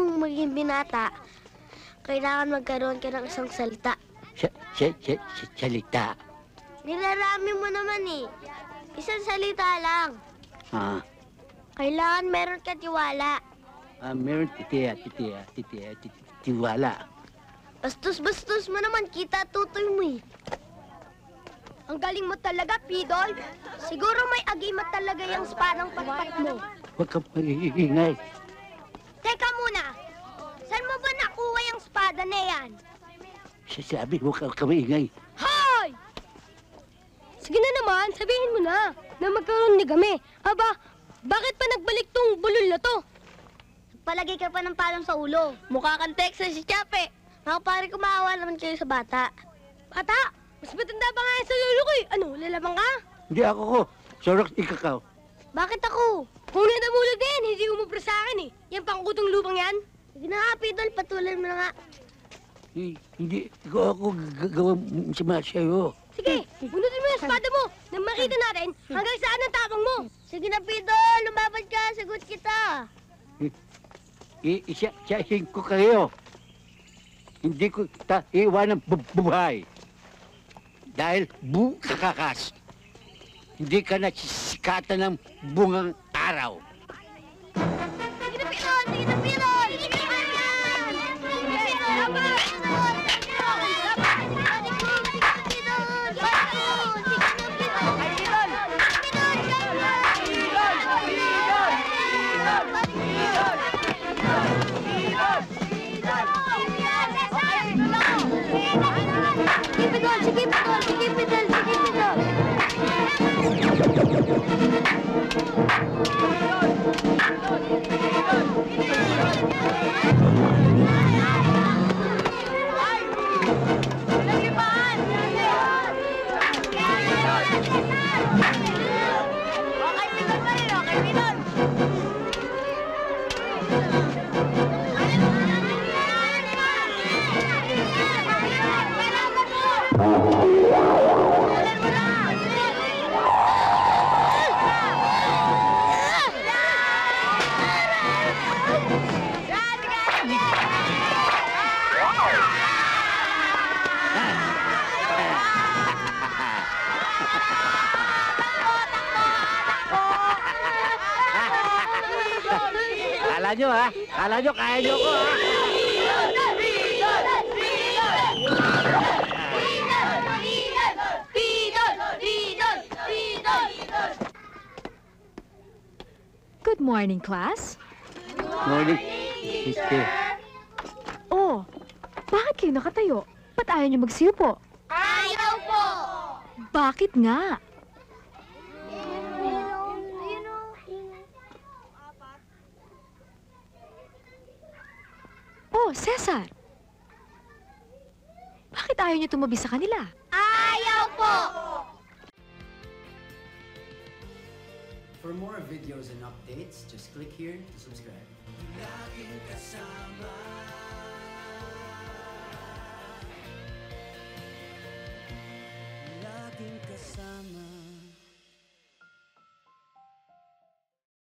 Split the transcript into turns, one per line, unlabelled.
mong maging binata, kailangan magkaroon ka ng isang salita.
Sa, sa, sa, sa, salita.
Nilarami mo naman eh. Isang salita lang.
Ah,
Kailangan meron ka tiwala.
ah meron titiya, titiya, titiya, titiya, tiwala.
Bastos-bastos mo naman, kita tutoy mo eh. Ang galing mo talaga, Pidol. Siguro may agimat talaga yung spanang pagpat mo.
Huwag kang maingay.
Espada na yan?
Sasabi, huwag kang maingay.
Hoy! Sige na naman, sabihin mo na na magkaroon ni Game. Aba, bakit pa nagbalik tong bulol na to? Palagay ka pa ng palong sa ulo. Mukha kang Texas si Chape. Mga pare, kumaawa naman kayo sa bata. Bata? Mas matanda pa nga yan sa lolo ko eh. Ano, lalamang ka?
Hindi ako ko. Sorok ikakaw.
Bakit ako? Kung nadamulog na yan, hindi umubra sa akin eh. Yan pangkutong lupang yan. Sige na nga, Pidol, patuloy mo na nga.
Hindi, ikaw ako gagawa sama sa'yo.
Sige, bunutin mo yung espada mo nang makita natin hanggang saan ang tapang mo. Sige na, Pidol. Lumabad ka. Sagot kita.
I, isa, isahin ko kayo. Hindi ko ta iwan ng buhay. Dahil bu kakakas. Hindi ka nasisikatan ng bungang araw.
Oh.
Kala nyo ha? Kala nyo kaya nyo ko ha?
Good morning, class.
Morning. Sister.
Oh, bakit kayo nakatayo? Ba't ayaw niyo magsiupo?
Ayaw po!
Bakit nga? Oh, Cesar. Bakit ayaw niyo tumabi sa kanila?
Ayaw po!
For more videos and updates, just click here to subscribe.